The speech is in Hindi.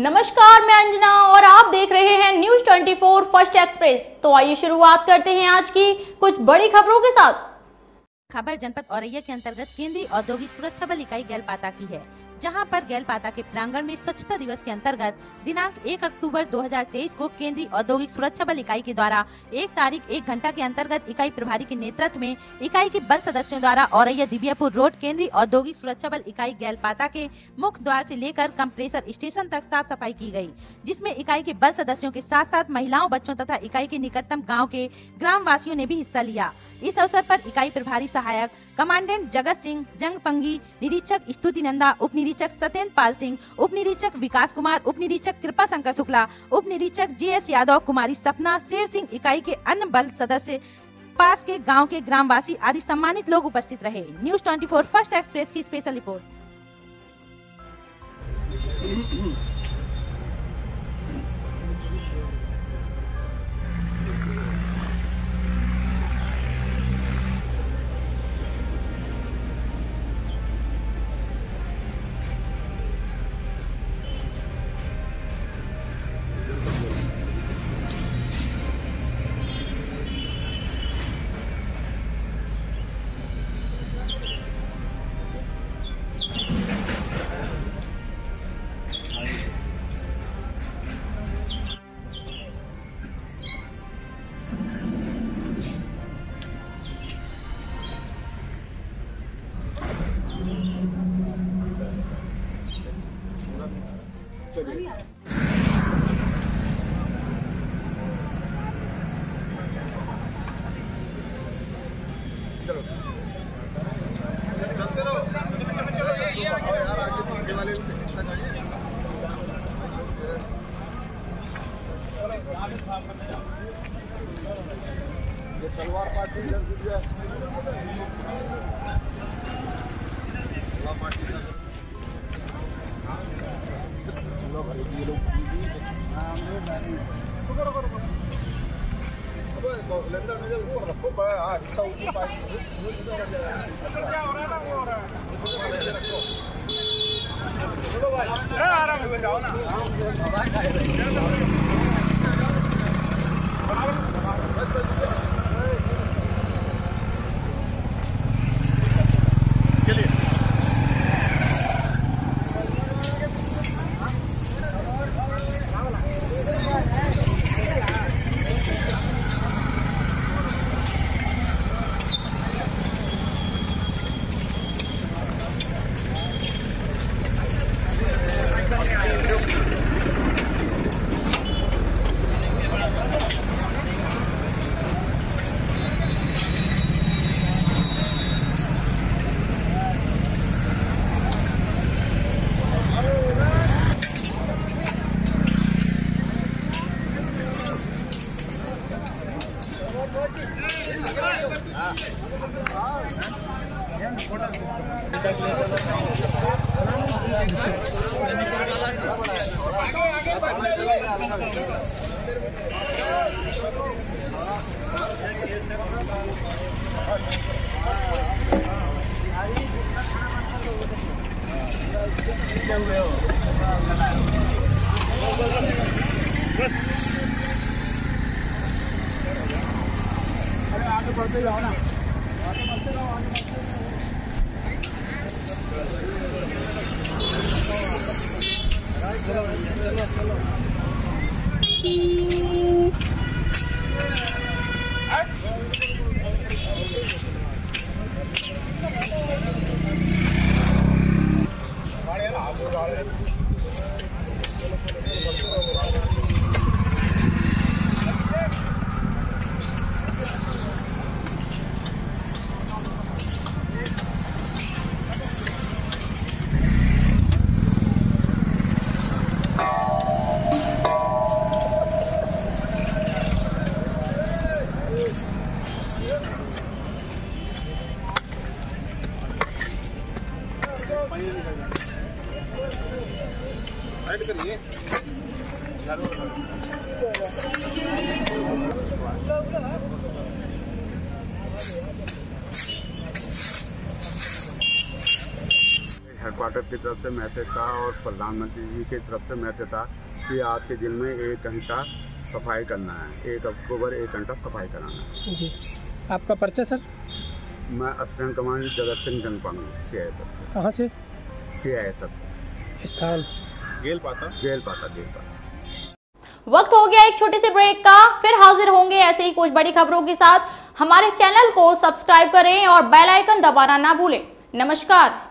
नमस्कार, मैं अंजना और आप देख रहे हैं न्यूज़ 24 फ़र्स्ट एक्सप्रेस तो आइए शुरुआत करते हैं आज की कुछ बड़ी खबरों के साथ। खबर जनपद औरैया के अंतर्गत केंद्रीय औद्योगिक सुरक्षा बल इकाई गैलपाता की है, जहाँ पर गैलपाता के प्रांगण में स्वच्छता दिवस के अंतर्गत दिनांक 1 अक्टूबर 2023 को केंद्रीय औद्योगिक सुरक्षा बल इकाई के द्वारा एक तारीख एक घंटा के अंतर्गत इकाई प्रभारी के नेतृत्व में इकाई के बल सदस्यों द्वारा औरैया दिव्यापुर रोड केंद्रीय औद्योगिक सुरक्षा बल इकाई गैलपाता के मुख्य द्वार ऐसी लेकर कंप्रेसर स्टेशन तक साफ़ सफ़ाई की गई जिसमें इकाई के बल सदस्यों के साथ साथ महिलाओं, बच्चों तथा इकाई के निकटतम गाँव के ग्राम वासियों ने भी हिस्सा लिया। इस अवसर आरोप इकाई प्रभारी सहायक कमांडेंट जगत सिंह, जंग पंगी, निरीक्षक स्तुति नंदा उप निरीक्षक सत्येंद्र पाल सिंह उप निरीक्षक विकास कुमार उप निरीक्षक कृपा शंकर शुक्ला उप निरीक्षक जी एस यादव, कुमारी सपना, शेर सिंह इकाई के अन्य बल सदस्य, पास के गाँव के ग्रामवासी आदि सम्मानित लोग उपस्थित रहे। न्यूज़ 24 फ़र्स्ट एक्सप्रेस की स्पेशल रिपोर्ट। ये तलवार पार्टी इधर तलवार पार्टी ये में जब वो रखो बड़ा, हाँ, इसका ऊपर पार्टी। वो इधर कर दिया। इधर रखो। चलो भाई। जाओ ना। अरे आगे बढ़ते जाओ ना आगे बढ़ते जाओ आगे बढ़ते जाओ चलो चलो चलो करिए। हेडक्वार्टर की तरफ़ से मैसेज था और प्रधानमंत्री जी की तरफ़ से मैसेज था कि आपके दिन में एक घंटा सफ़ाई करना है। एक अक्टूबर एक घंटा सफ़ाई कराना है। जी। आपका परिचय सर? मैं असिस्टेंट कमांडर जगत सिंह जनपांग सी आई एस एफ़ कहाँ से? सी आई सर स्थान? गेल पाता। गेल पाता गेल पाता। वक्त हो गया एक छोटे से ब्रेक का फिर हाजिर होंगे ऐसे ही कुछ बड़ी खबरों के साथ। हमारे चैनल को सब्सक्राइब करें और बेल आइकन दबाना ना भूलें। नमस्कार।